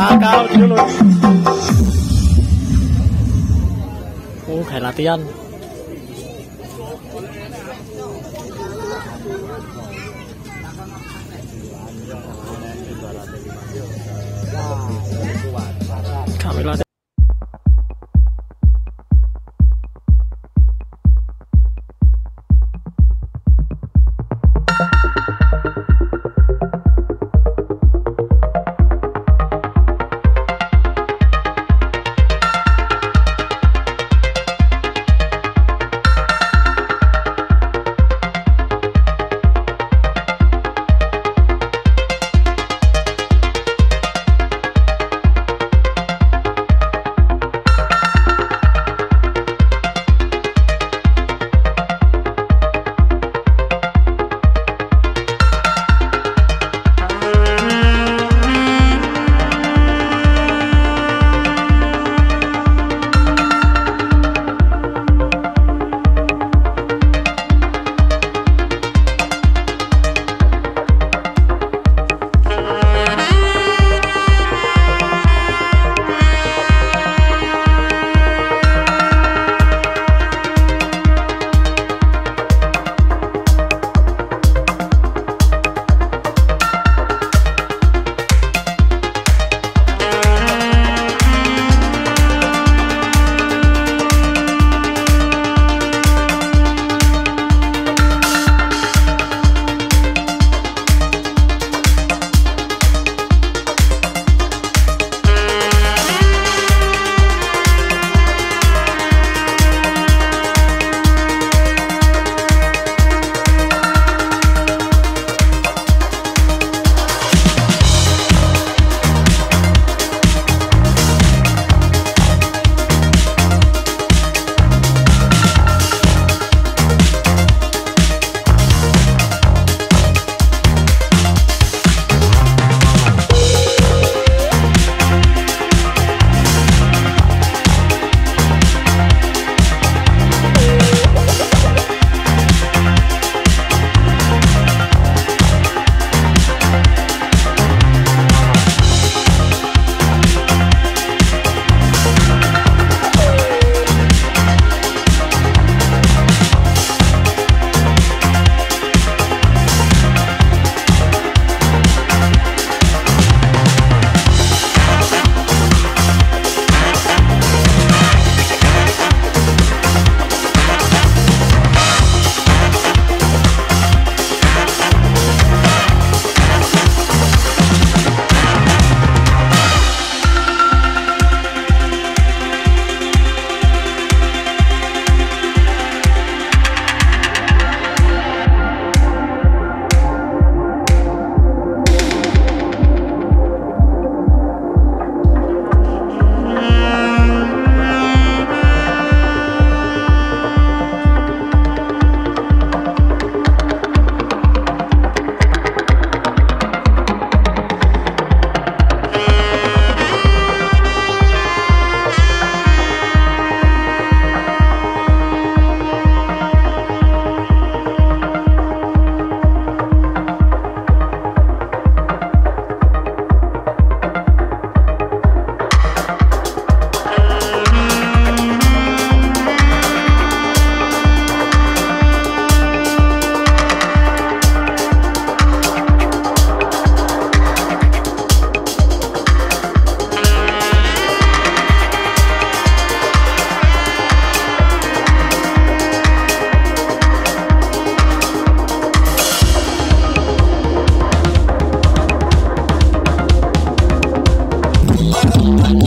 gagal dulu oh kayak là tiên latihan